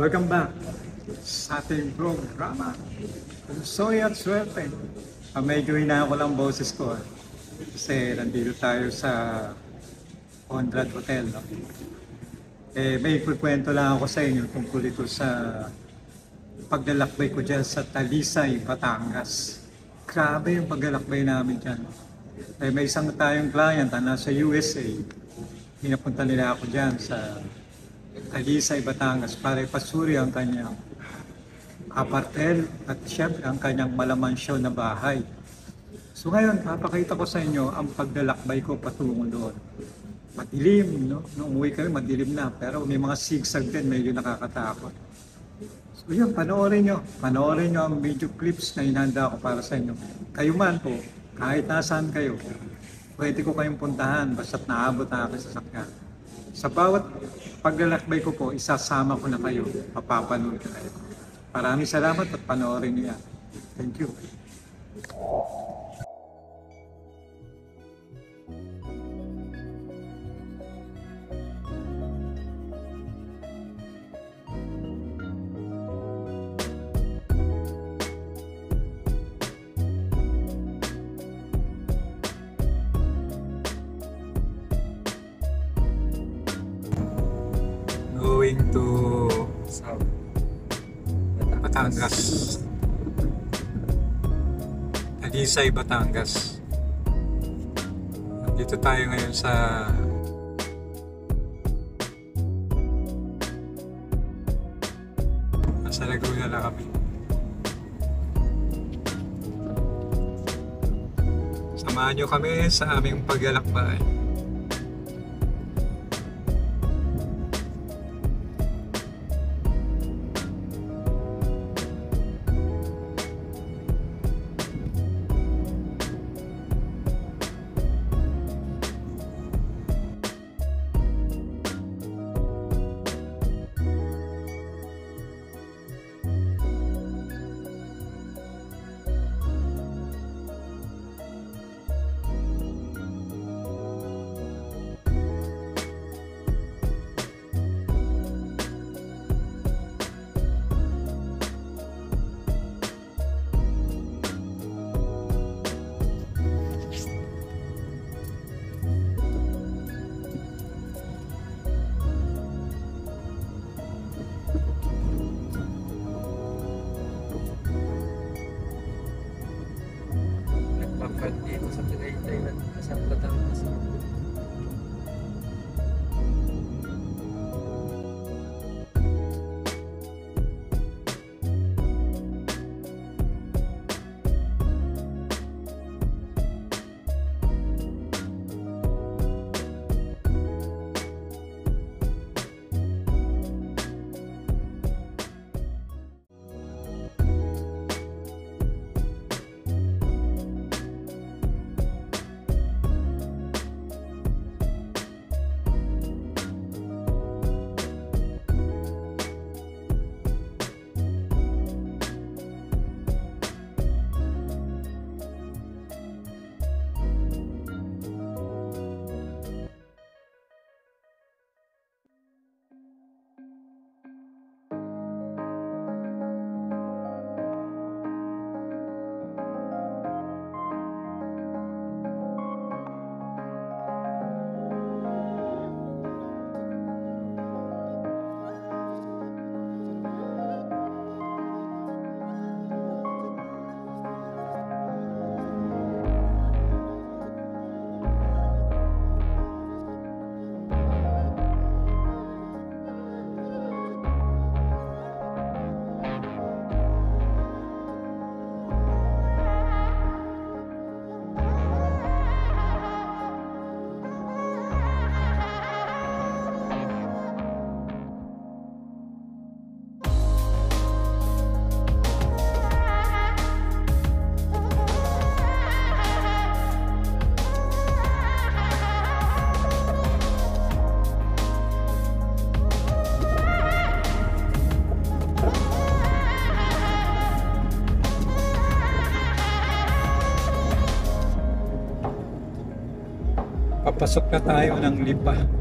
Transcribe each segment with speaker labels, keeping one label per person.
Speaker 1: Welcome back sa ating programa. Soy at Swerte. Ah, medyo hina ko lang boses ko. ah. Kasi nandito tayo sa Conrad Hotel. No? Eh, may kwento lang ako sa inyo tungkol ito sa paglalakbay ko dyan sa Talisay, Batangas. Grabe yung paglalakbay namin dyan. Eh, may isang tayong client na nasa USA. Pinapunta nila ako dyan sa Talisay, Batangas para ipasuri ang kanyang apartel at syempre ang kanyang malamansyon na bahay. So ngayon, papakita ko sa inyo ang paglalakbay ko patungo doon. Madilim, no? Nung umuwi kami, madilim na. Pero may mga sigsag din, medyo nakakatakot. So yun, panoorin nyo. Panoorin nyo ang video clips na inanda ko para sa inyo. Kayo man po, kahit nasaan kayo, pwede ko kayong puntahan basta't naabot na aking sasakyan. Sa bawat paglalakbay ko po, isasama ko na kayo, mapapanood ko kayo. Maraming salamat at panoorin niyo yan. Thank you. Going to South Batangas. Talisay, Batangas. Dito tayo ngayon sa Nasa Laguna na kami. Samahan nyo kami sa aming paglalakbay. Papasok na tayo ng Lipa.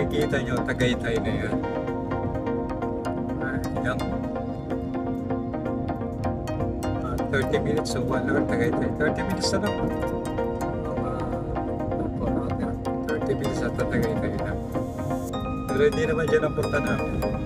Speaker 1: Nakikita nyo, Tagaytay na yan. Ah, ilang? Ah, 30 minutes so 1 hour Tagaytay. 30 minutes na lang. Mga 30 minutes at Tagaytay na. Pero hindi naman dyan ang punta namin.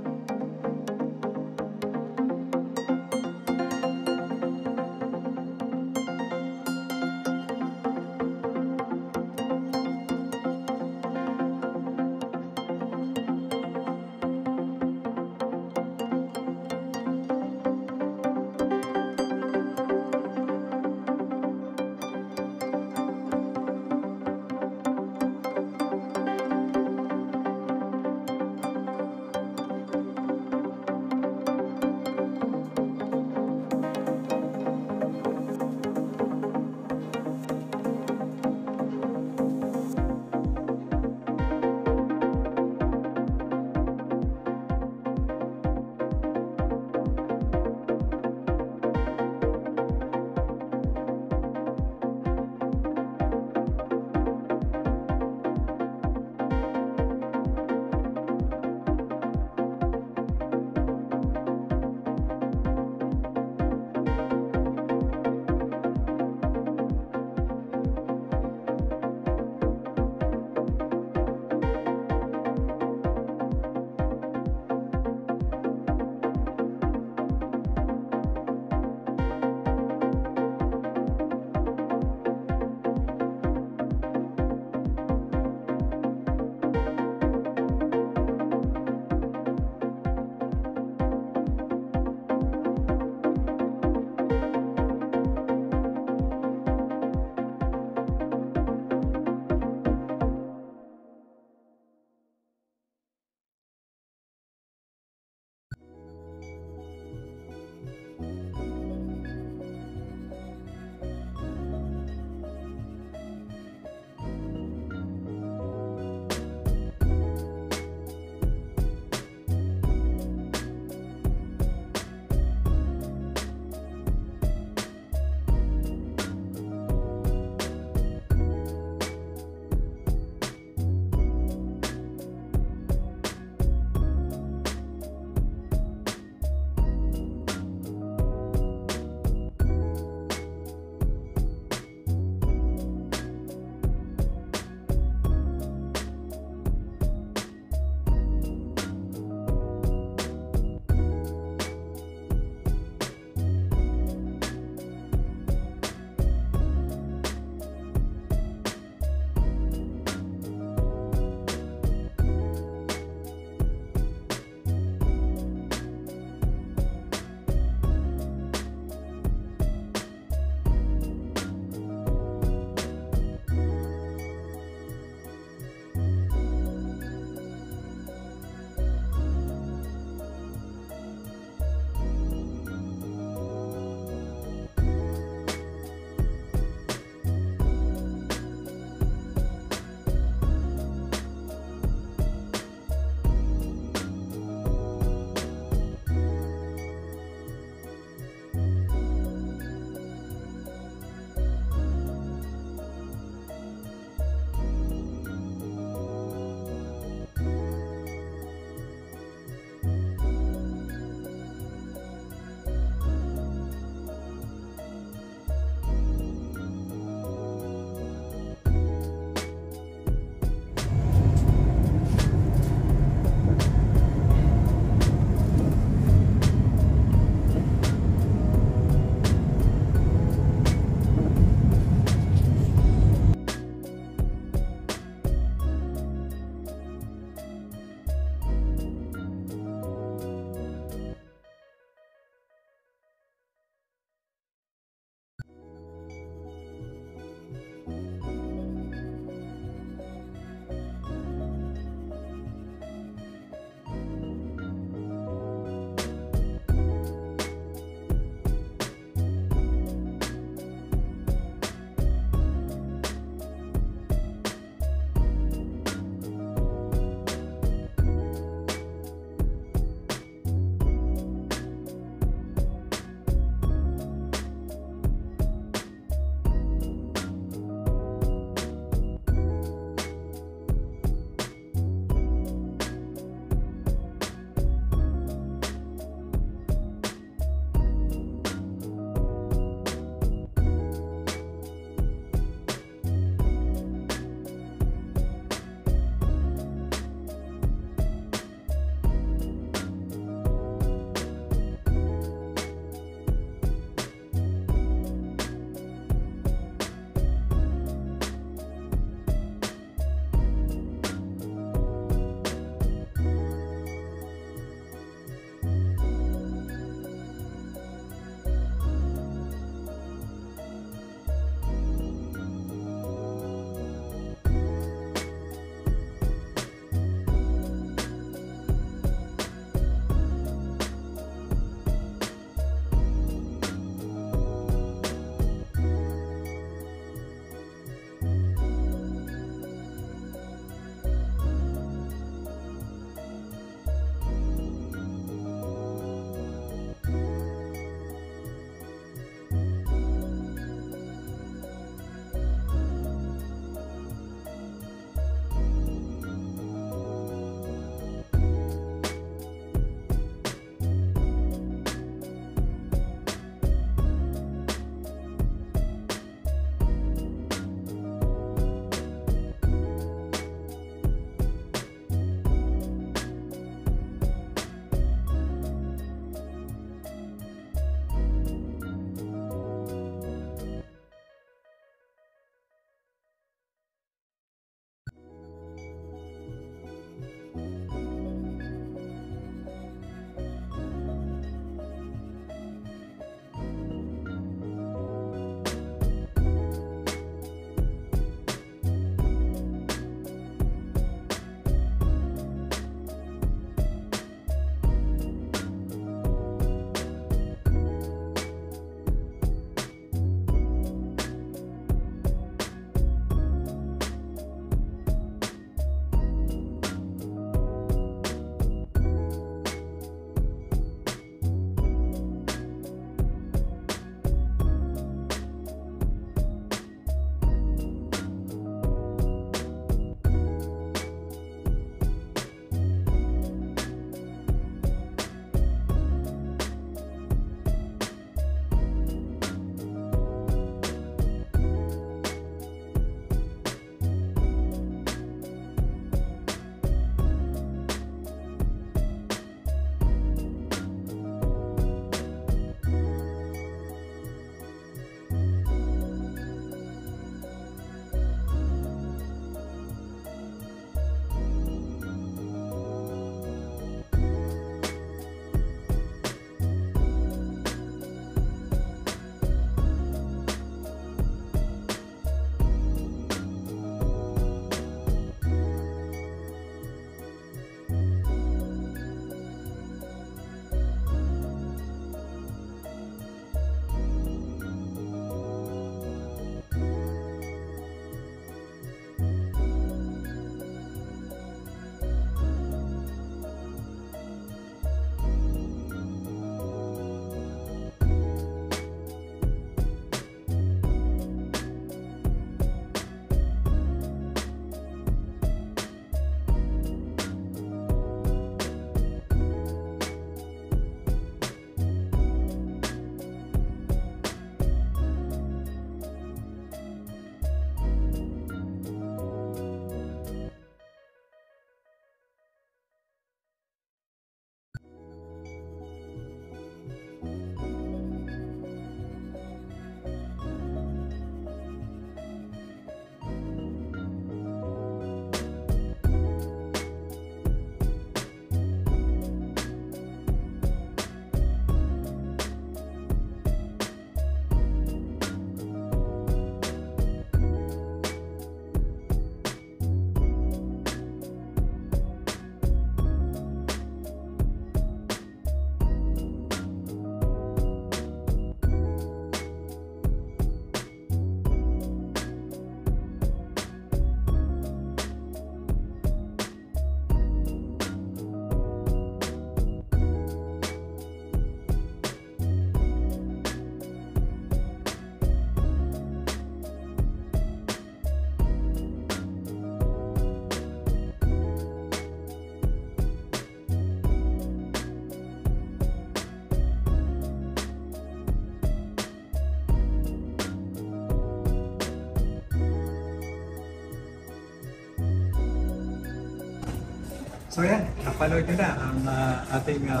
Speaker 1: So yan, napanood nyo na ang ah, ating uh,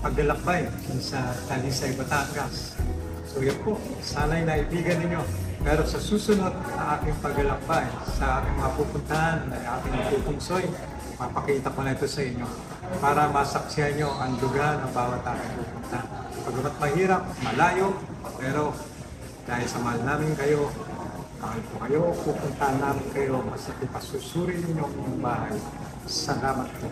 Speaker 1: paglalakbay sa Talisay, Batangas. So yan po, sana'y naibigan ninyo. Pero sa susunod na aking paglalakbay, sa aking mga pupuntahan, na aking pupungsoy, mapakita ko na ito sa inyo para masaksihan nyo ang lugar ng bawat aking pupunta. Pagkamat mahirap, malayo, pero dahil sa mahal namin kayo, mahal po kayo, pupuntahan namin kayo, mas ipasusuri ninyo ang inyong bahay. Salamat po.